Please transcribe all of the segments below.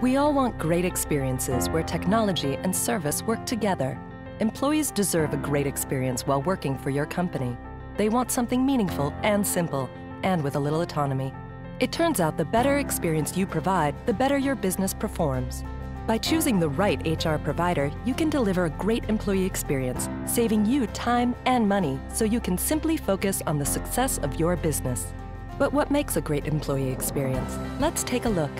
We all want great experiences where technology and service work together. Employees deserve a great experience while working for your company. They want something meaningful and simple, and with a little autonomy. It turns out the better experience you provide, the better your business performs. By choosing the right HR provider, you can deliver a great employee experience, saving you time and money so you can simply focus on the success of your business. But what makes a great employee experience? Let's take a look.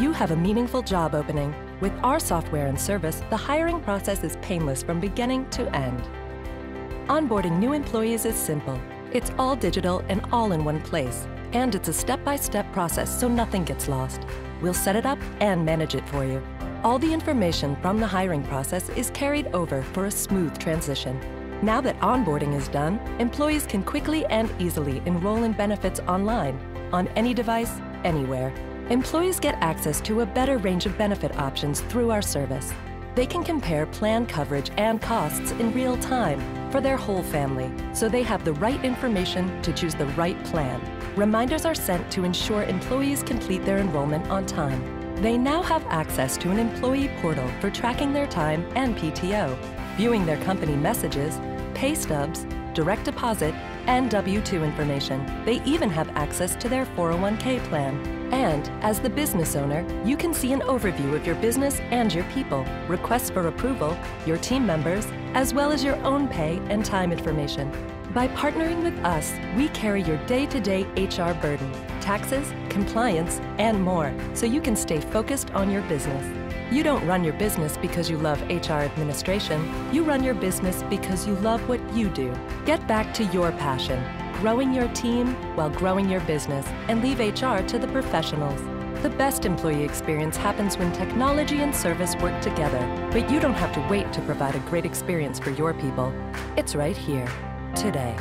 You have a meaningful job opening. With our software and service, the hiring process is painless from beginning to end. Onboarding new employees is simple. It's all digital and all in one place. And it's a step-by-step process so nothing gets lost. We'll set it up and manage it for you. All the information from the hiring process is carried over for a smooth transition. Now that onboarding is done, employees can quickly and easily enroll in benefits online, on any device, anywhere. Employees get access to a better range of benefit options through our service. They can compare plan coverage and costs in real time for their whole family, so they have the right information to choose the right plan. Reminders are sent to ensure employees complete their enrollment on time. They now have access to an employee portal for tracking their time and PTO, viewing their company messages, pay stubs, direct deposit, and W-2 information. They even have access to their 401k plan. And as the business owner, you can see an overview of your business and your people, requests for approval, your team members, as well as your own pay and time information. By partnering with us, we carry your day-to-day HR burden, taxes, compliance, and more, so you can stay focused on your business. You don't run your business because you love HR administration. You run your business because you love what you do. Get back to your passion, growing your team while growing your business, and leave HR to the professionals. The best employee experience happens when technology and service work together, but you don't have to wait to provide a great experience for your people. It's right here, today.